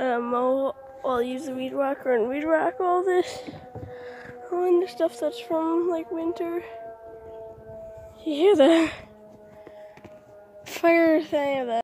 um, I'll, I'll use the weed whacker and weed whack all this. All the stuff that's from like winter. You hear the fire thing of that.